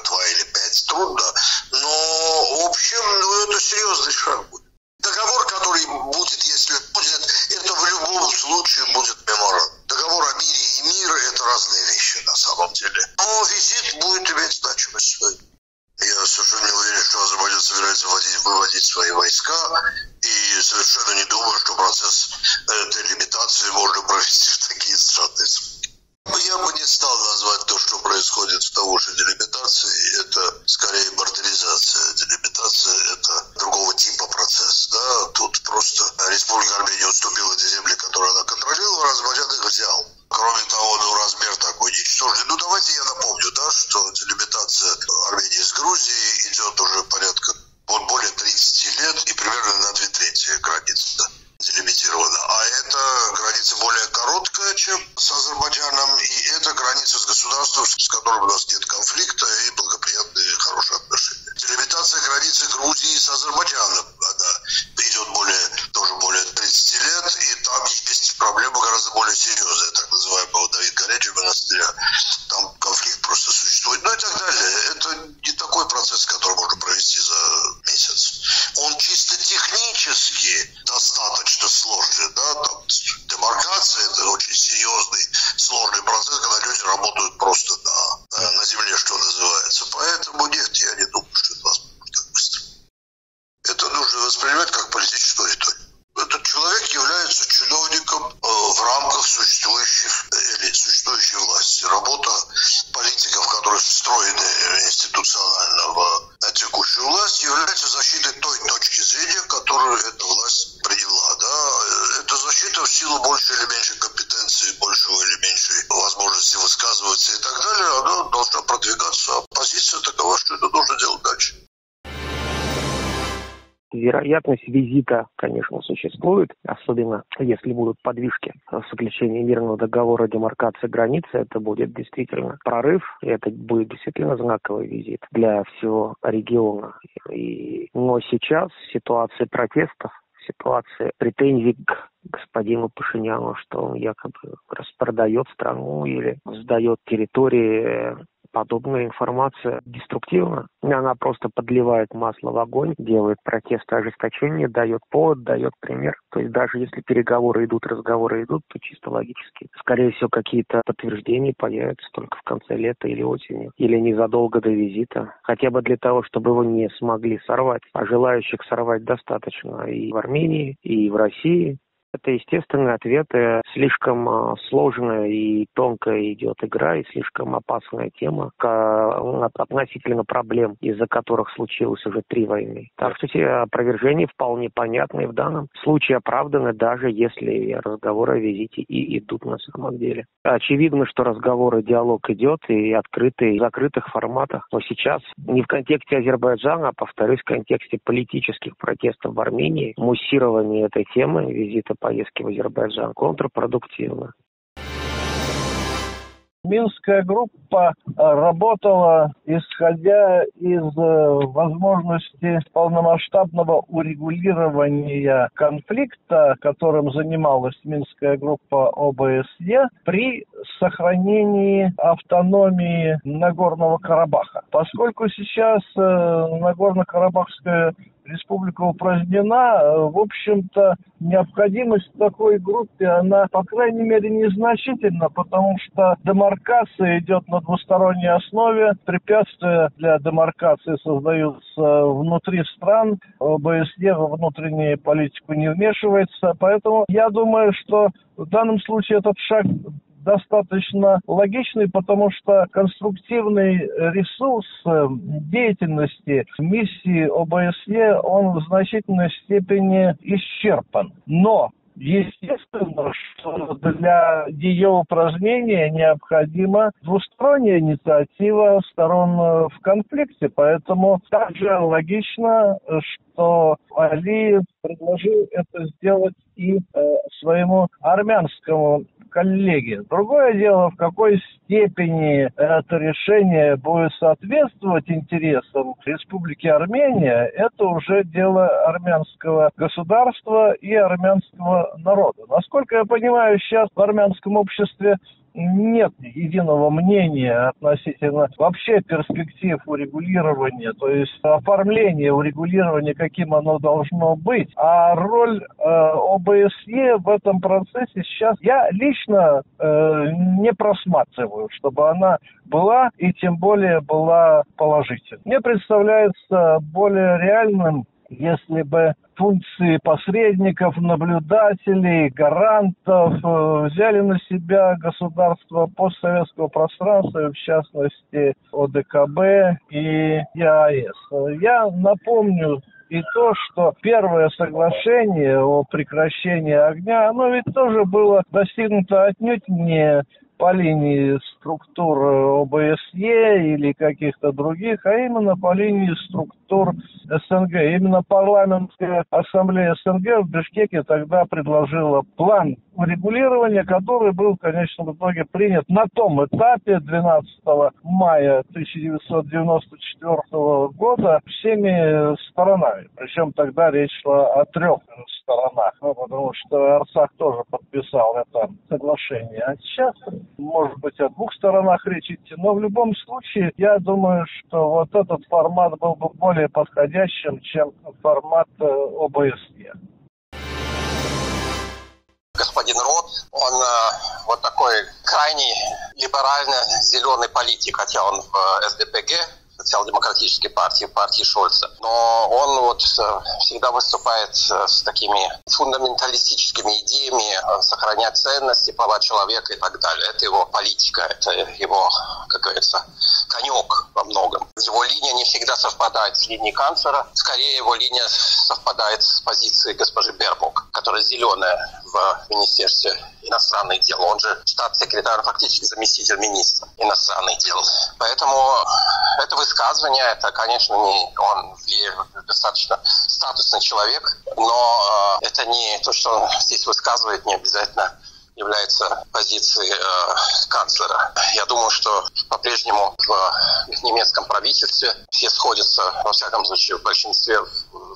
два или пять трудно, но в общем, ну, это серьезный шаг будет. Договор, который будет, если будет, это в любом случае будет меморандум. Договор о мире и мир – это разные вещи на самом деле. Но визит будет иметь значимость. Я совершенно не уверен, что Азербайджан собирается выводить, выводить свои войска, и совершенно не думаю, что процесс э, делимитации можно провести в такие страны я бы не стал назвать то, что происходит в того же делимитации, это скорее бордеризация. Делимитация – это другого типа процесс. Да? Тут просто Республика Армения уступила те земли, которые она контролировала, Азербайджан их взял. Кроме того, ну, размер такой ничтожный. Ну, давайте я напомню, да, что делимитация Армении с Грузией идет уже порядка вот более 30 лет и примерно на две трети границы делимитирована. А это граница более короткая, чем с Азербайджаном, и это граница с государством, с которым у нас нет конфликта и благоприятные хорошие отношения. Делимитация границы Грузии с Азербайджаном, воспринимать как политическую риторику этот человек является чиновником э, в рамках существующих или существующей власти. Работа политиков, которые встроены институционально в текущую власть, является защитой той точки зрения, которую эта власть приняла. Да? Это защита в силу большей или меньшей компетенции, большего или меньшей возможности высказываться и так далее, она должна продвигаться. Позиция такова, что это Вероятность визита, конечно, существует, особенно если будут подвижки в заключении мирного договора о демаркации границы. Это будет действительно прорыв, и это будет действительно знаковый визит для всего региона. И, но сейчас ситуация протестов ситуация претензий к господину Пашиняну, что он якобы распродает страну или сдает территории подобная информация деструктивна. Она просто подливает масло в огонь, делает протесты ожесточения, дает повод, дает пример. То есть даже если переговоры идут, разговоры идут, то чисто логически, скорее всего, какие-то подтверждения появятся только в конце лета или осенью, или незадолго до визита. Хотя бы для того, чтобы его не смогли сорвать. А желающих сорвать достаточно и в Армении, и в России. Это естественный ответ. Слишком а, сложная и тонкая идет игра, и слишком опасная тема относительно проблем, из-за которых случилось уже три войны. Так что эти опровержения вполне понятны в данном случае оправданы, даже если разговоры о визите и идут на самом деле. Очевидно, что разговор и диалог идет и открытый, и в закрытых форматах. Но сейчас не в контексте Азербайджана, а, повторюсь, в контексте политических протестов в Армении, муссирование этой темы, визита поездки в Азербайджан контрпродуктивно. Минская группа э, работала, исходя из э, возможности полномасштабного урегулирования конфликта, которым занималась Минская группа ОБСЕ, при сохранении автономии Нагорного Карабаха. Поскольку сейчас э, Нагорно-Карабахская республика упразднена, э, в общем-то, необходимость такой группе, она, по крайней мере, незначительна, потому что демаркация идет на двусторонней основе, препятствия для демаркации создаются внутри стран, ОБСЕ во внутреннюю политику не вмешивается, поэтому я думаю, что в данном случае этот шаг достаточно логичный, потому что конструктивный ресурс э, деятельности миссии ОБСЕ, он в значительной степени исчерпан. Но Естественно, что для ее упражнения необходима двусторонняя инициатива сторон э, в конфликте. Поэтому также логично, что Али предложил это сделать и э, своему армянскому коллеги. Другое дело, в какой степени это решение будет соответствовать интересам Республики Армения, это уже дело армянского государства и армянского народа. Насколько я понимаю, сейчас в армянском обществе нет единого мнения относительно вообще перспектив урегулирования, то есть оформления урегулирования, каким оно должно быть. А роль э, ОБСЕ в этом процессе сейчас я лично э, не просматриваю, чтобы она была и тем более была положительной. Мне представляется более реальным если бы функции посредников, наблюдателей, гарантов э, взяли на себя государства постсоветского пространства, в частности ОДКБ и ЕАЭС. Я напомню и то, что первое соглашение о прекращении огня, оно ведь тоже было достигнуто отнюдь не по линии структур ОБСЕ или каких-то других, а именно по линии структур СНГ. Именно парламентская ассамблея СНГ в Бишкеке тогда предложила план урегулирования, который был, в итоге принят на том этапе 12 мая 1994 года всеми сторонами. Причем тогда речь шла о трех сторонах, ну, потому что Арцах тоже подписал это соглашение. А сейчас, может быть, о двух сторонах речь идти, но в любом случае, я думаю, что вот этот формат был бы более подходящим, чем формат э, ОБСЕ. Господин Рот, он э, вот такой крайний либерально-зеленый политик, хотя он в э, СДПГ, социал-демократической партии, партии Шольца. Но он вот э, всегда выступает э, с такими фундаменталистическими идеями э, сохранять ценности, права человека и так далее. Это его политика, это его, как говорится, конек во многом. Его линия не всегда совпадает с линией канцлера. Скорее, его линия совпадает с позицией госпожи Бербок, которая зеленая в Министерстве иностранных дел. Он же штат-секретарь, фактически заместитель министра иностранных дел. Поэтому это высказывание, это, конечно, не он достаточно статусный человек, но э, это не то, что он здесь высказывает, не обязательно является позицией э, канцлера. Я думаю, что по-прежнему в немецком правительстве все сходятся, во всяком случае, в большинстве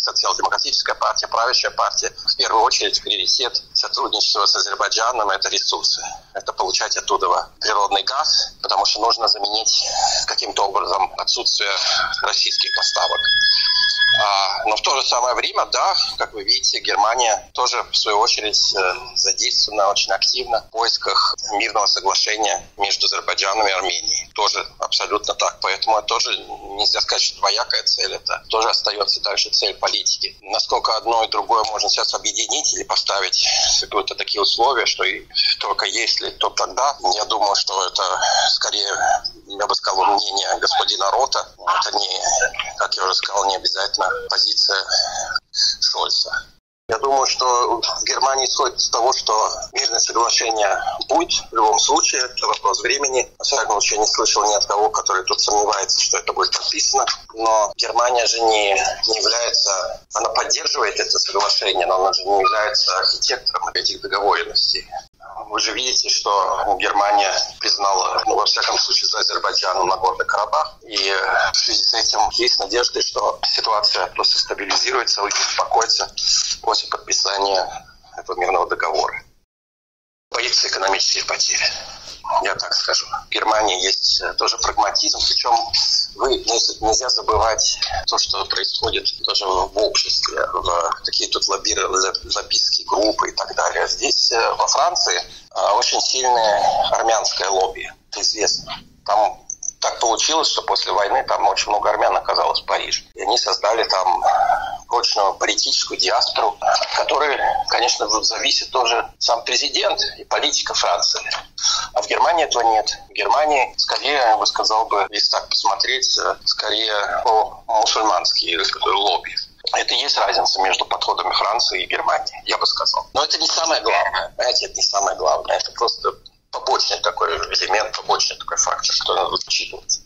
социал-демократическая партия, правящая партия. В первую очередь приоритет сотрудничества с Азербайджаном – это ресурсы. Это получать оттуда природный газ, потому что нужно заменить каким-то образом отсутствие российских поставок. А, но в то же самое время, да, как вы видите, Германия тоже, в свою очередь, э, задействована очень активно в поисках мирного соглашения между Азербайджаном и Арменией. Тоже абсолютно так. Поэтому это тоже нельзя сказать, что двоякая цель. Это тоже остается дальше цель политики. Насколько одно и другое можно сейчас объединить или поставить какие-то такие условия, что и только если, то тогда. Я думаю, что это скорее, я бы сказал, мнение господина Рота. Это не, как я уже сказал, не обязательно позиция Шольца. Я думаю, что Германия исходит из того, что мирное соглашение будет в любом случае. Это вопрос времени. Во всяком случае, не слышал ни от кого, который тут сомневается, что это будет подписано. Но Германия же не, не является... Она поддерживает это соглашение, но она же не является архитектором этих договоренностей. Вы же видите, что Германия признала, ну, во всяком случае, за Азербайджаном Нагорный Карабах. И в связи с этим есть надежда, что ситуация просто стабилизируется, успокоится после подписания этого мирного договора. Боится экономических потерь я так скажу. В Германии есть э, тоже прагматизм, причем вы, нельзя забывать то, что происходит тоже в обществе, в такие тут лобби, лоббистские группы и так далее. Здесь, э, во Франции, э, очень сильное армянское лобби, это известно. Там так получилось, что после войны там очень много армян оказалось в Париже. И они создали там прочную политическую диаспору, которая, конечно, зависит тоже сам президент и политика Франции. А в Германии этого нет. В Германии, скорее, я бы сказал бы, если так посмотреть, скорее по мусульманские лобби. Это есть разница между подходами Франции и Германии, я бы сказал. Но это не самое главное. Знаете, это не самое главное. Это просто побочный такой элемент, побочный такой фактор, который надо учитывать.